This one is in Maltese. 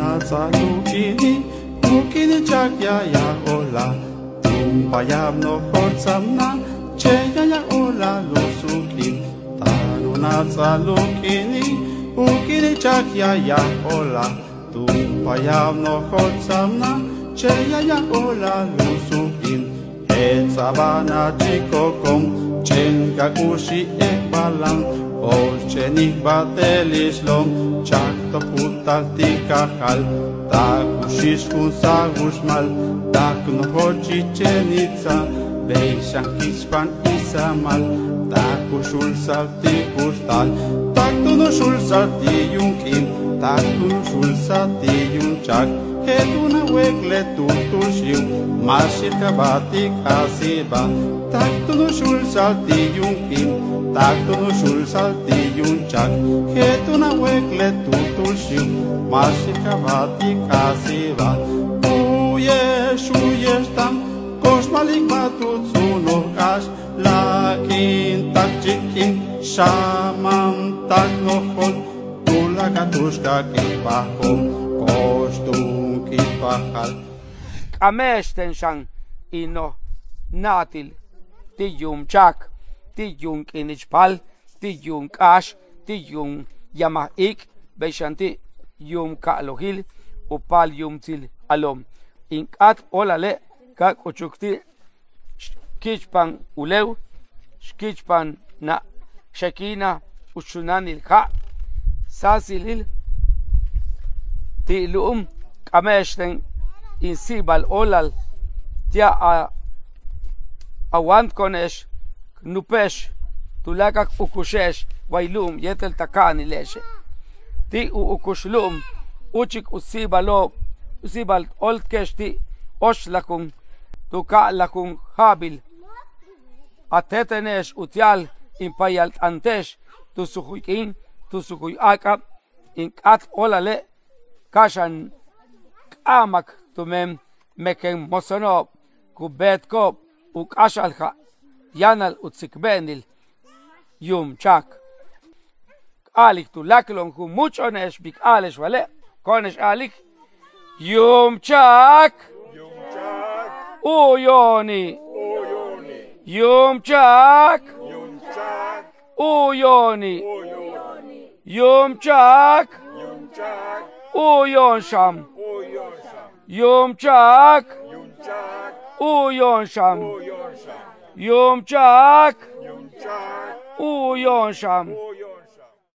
sanatsa lukini lukini chakya ya ya ola tumpayam no sam na, cheya ya ya ola lusukin tanunatsa lukini lukini chakya ya ya ola tumpayam no sam na, cheya ya ya ola lusukin hetsabana chikokom chenkakushi ekbalang Očenih bateli slom, čak to putal ti kahal, tak u šišku sa gušmal, tak no hoči čenica, bejšan kispan i samal, tak u šulsal ti puštal, tak tu no šulsal ti junkin, tak tu no šulsal ti junčak, un huecle tuntuxiu, mashita bati hasiba, takto no shul salti yunkin, takto no shul salti yunchak, hetuna huecle tuntuxiu, mashita bati hasiba, uye shuyestam, koshmalik matutsuno kash, lakin tak chikin, shaman tak nohol, tulakatushka kipajo, koshtu ipahal. Amesten san ino natil ti yum chak, ti yung kinichpal, ti yung kash, ti yum yamahik, beshanti yum kalohil, upal yum til alom. Inkat olale kak ochukti shkichpan ulew, shkichpan na shakina ushunanil ka, sasilil ti luum għamexten insiba l-olal tja għawant konex nupex tulakak u kuxex wajlum jetel takani lexe. Ti u u kuxlum uċik u siba lo u siba l-olt kex ti oxlakum tukaqlakum habil għattetenex u tjal impajjalt antex tu suħujkin tu suħujakab inqat olale kaxan ampak תומם מקם מוסונו, קובטקו וקשלך, ינל וצקבניל, יום צ'ק. אליק תולקלום חומוץ' עונש בקעלש ולה, קונש אליק, יום צ'ק. Újoni! Újoni! Jomcsák! Jomcsák! Újoni! Újoni! Jomcsák! Jomcsák! Újonsam! Yumuşak. Yumuşak. Uyanşam. Uyanşam. Yumuşak. Yumuşak.